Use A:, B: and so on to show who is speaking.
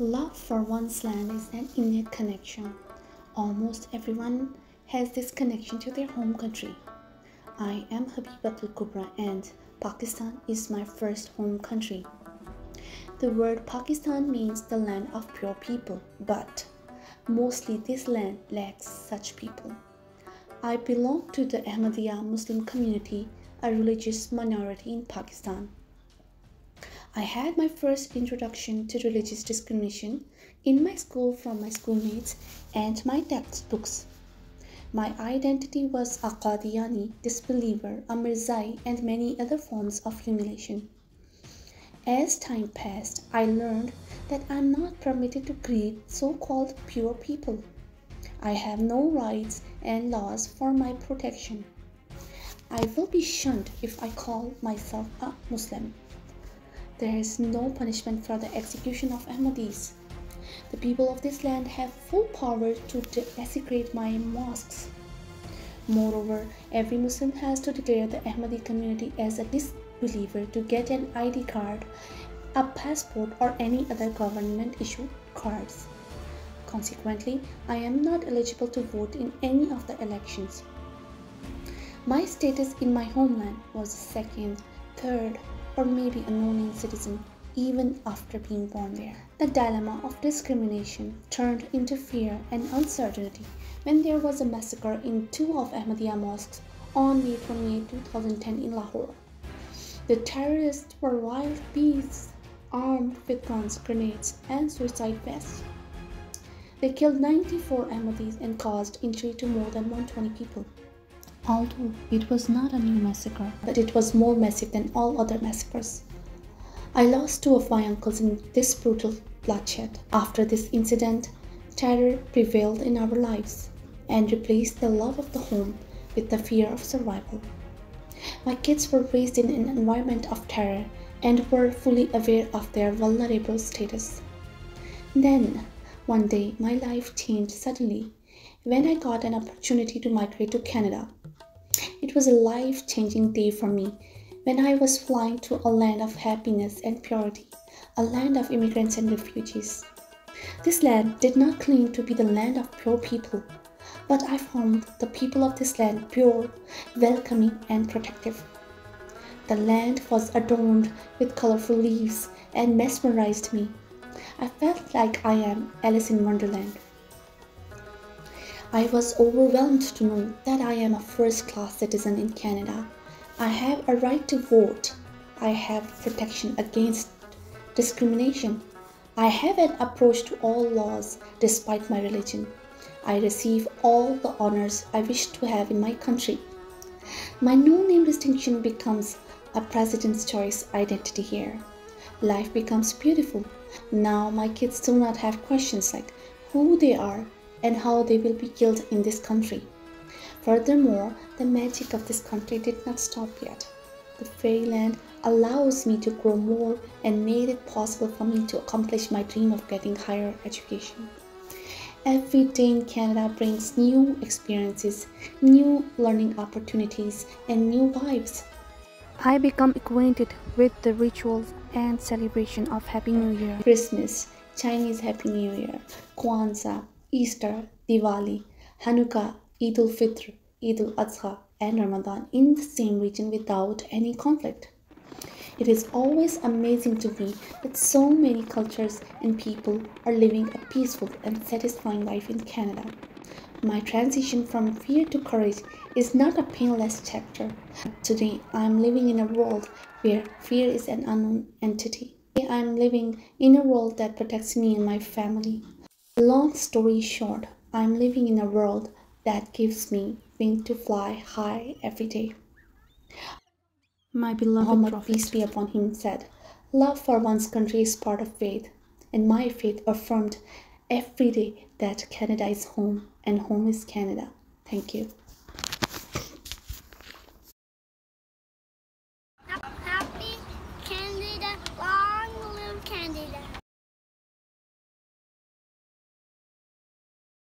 A: Love for one's land is an innate connection. Almost everyone has this connection to their home country. I am Habibatul Kubra and Pakistan is my first home country. The word Pakistan means the land of pure people, but mostly this land lacks such people. I belong to the Ahmadiyya Muslim community, a religious minority in Pakistan. I had my first introduction to religious discrimination in my school from my schoolmates and my textbooks. My identity was a Qadiani, disbeliever, a Mirzai, and many other forms of humiliation. As time passed, I learned that I'm not permitted to greet so called pure people. I have no rights and laws for my protection. I will be shunned if I call myself a Muslim. There is no punishment for the execution of Ahmadis. The people of this land have full power to desecrate my mosques. Moreover, every Muslim has to declare the Ahmadi community as a disbeliever to get an ID card, a passport, or any other government issued cards. Consequently, I am not eligible to vote in any of the elections. My status in my homeland was second, third, or maybe a no-name citizen even after being born there. The dilemma of discrimination turned into fear and uncertainty when there was a massacre in two of Ahmadiyya mosques on May 28, 2010 in Lahore. The terrorists were wild beasts armed with guns, grenades, and suicide vests. They killed 94 Ahmadis and caused injury to more than 120 people. Although it was not a new massacre, but it was more massive than all other massacres. I lost two of my uncles in this brutal bloodshed. After this incident, terror prevailed in our lives and replaced the love of the home with the fear of survival. My kids were raised in an environment of terror and were fully aware of their vulnerable status. Then, one day, my life changed suddenly when I got an opportunity to migrate to Canada. It was a life changing day for me when I was flying to a land of happiness and purity, a land of immigrants and refugees. This land did not claim to be the land of pure people, but I found the people of this land pure, welcoming, and protective. The land was adorned with colorful leaves and mesmerized me. I felt like I am Alice in Wonderland. I was overwhelmed to know that I am a first class citizen in Canada. I have a right to vote. I have protection against discrimination. I have an approach to all laws despite my religion. I receive all the honors I wish to have in my country. My no name distinction becomes a president's choice identity here. Life becomes beautiful. Now my kids do not have questions like who they are and how they will be killed in this country. Furthermore, the magic of this country did not stop yet. The fairyland allows me to grow more and made it possible for me to accomplish my dream of getting higher education. Every day in Canada brings new experiences, new learning opportunities, and new vibes. I become acquainted with the rituals and celebration of Happy New Year, Christmas, Chinese Happy New Year, Kwanzaa, Easter, Diwali, Hanukkah, Eid al Fitr, Eid al Adha, and Ramadan in the same region without any conflict. It is always amazing to me that so many cultures and people are living a peaceful and satisfying life in Canada. My transition from fear to courage is not a painless chapter. Today, I am living in a world where fear is an unknown entity. I am living in a world that protects me and my family. Long story short, I'm living in a world that gives me wings to fly high every day. My beloved Muhammad, Prophet, peace be upon him, said, Love for one's country is part of faith, and my faith affirmed every day that Canada is home and home is Canada. Thank you.